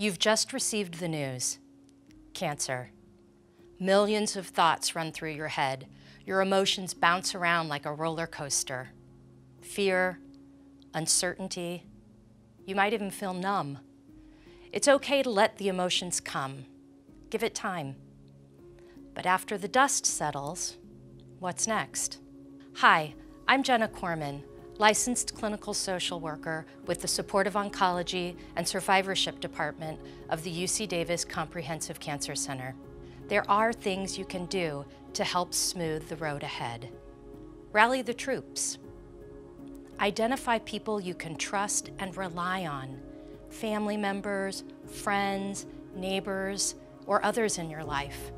You've just received the news. Cancer. Millions of thoughts run through your head. Your emotions bounce around like a roller coaster. Fear, uncertainty. You might even feel numb. It's okay to let the emotions come. Give it time. But after the dust settles, what's next? Hi, I'm Jena Cooreman, licensed clinical social worker with the Supportive Oncology and Survivorship Department of the UC Davis Comprehensive Cancer Center. There are things you can do to help smooth the road ahead. Rally the troops. Identify people you can trust and rely on, family members, friends, neighbors, or others in your life.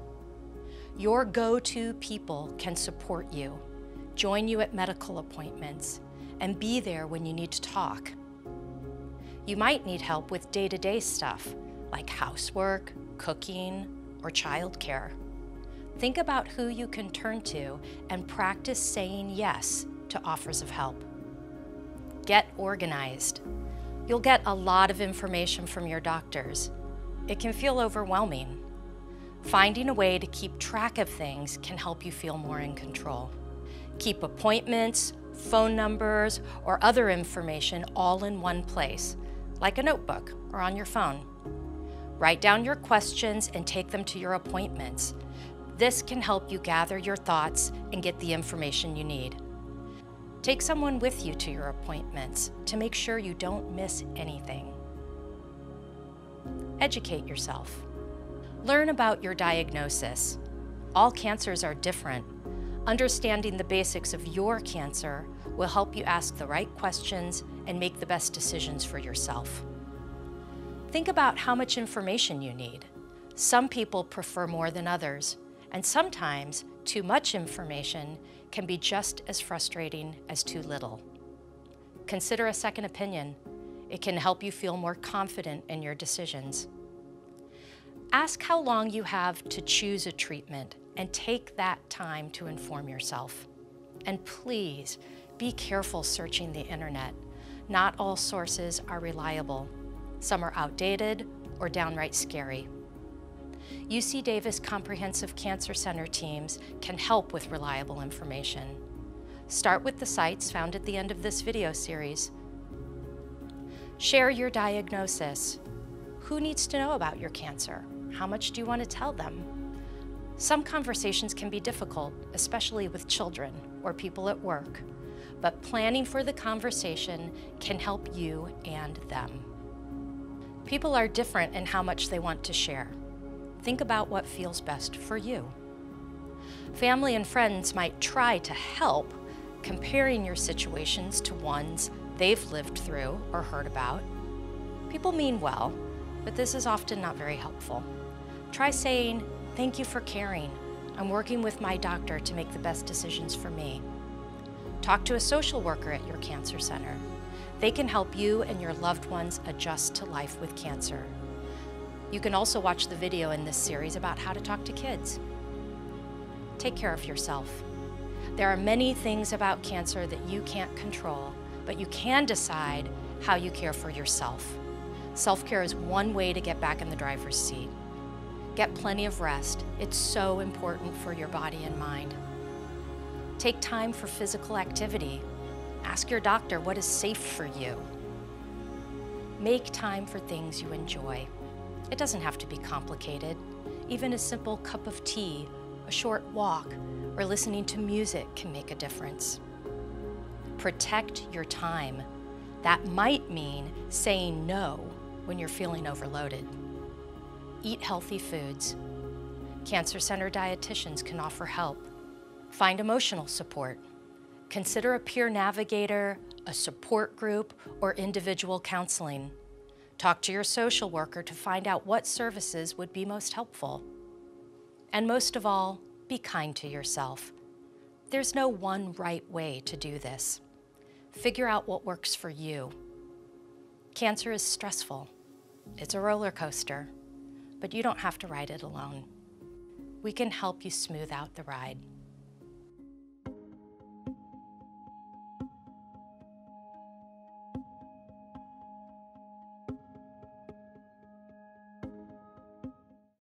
Your go-to people can support you join you at medical appointments, and be there when you need to talk. You might need help with day-to-day -day stuff, like housework, cooking, or childcare. Think about who you can turn to and practice saying yes to offers of help. Get organized. You'll get a lot of information from your doctors. It can feel overwhelming. Finding a way to keep track of things can help you feel more in control. Keep appointments, phone numbers, or other information all in one place, like a notebook or on your phone. Write down your questions and take them to your appointments. This can help you gather your thoughts and get the information you need. Take someone with you to your appointments to make sure you don't miss anything. Educate yourself. Learn about your diagnosis. All cancers are different, Understanding the basics of your cancer will help you ask the right questions and make the best decisions for yourself. Think about how much information you need. Some people prefer more than others, and sometimes too much information can be just as frustrating as too little. Consider a second opinion. It can help you feel more confident in your decisions. Ask how long you have to choose a treatment and take that time to inform yourself. And please, be careful searching the internet. Not all sources are reliable. Some are outdated or downright scary. UC Davis Comprehensive Cancer Center teams can help with reliable information. Start with the sites found at the end of this video series. Share your diagnosis. Who needs to know about your cancer? How much do you want to tell them? Some conversations can be difficult, especially with children or people at work, but planning for the conversation can help you and them. People are different in how much they want to share. Think about what feels best for you. Family and friends might try to help, comparing your situations to ones they've lived through or heard about. People mean well, but this is often not very helpful. Try saying, Thank you for caring. I'm working with my doctor to make the best decisions for me. Talk to a social worker at your cancer center. They can help you and your loved ones adjust to life with cancer. You can also watch the video in this series about how to talk to kids. Take care of yourself. There are many things about cancer that you can't control, but you can decide how you care for yourself. Self-care is one way to get back in the driver's seat. Get plenty of rest. It's so important for your body and mind. Take time for physical activity. Ask your doctor what is safe for you. Make time for things you enjoy. It doesn't have to be complicated. Even a simple cup of tea, a short walk, or listening to music can make a difference. Protect your time. That might mean saying no when you're feeling overloaded. Eat healthy foods. Cancer Center dietitians can offer help. Find emotional support. Consider a peer navigator, a support group, or individual counseling. Talk to your social worker to find out what services would be most helpful. And most of all, be kind to yourself. There's no one right way to do this. Figure out what works for you. Cancer is stressful. It's a roller coaster but you don't have to ride it alone. We can help you smooth out the ride.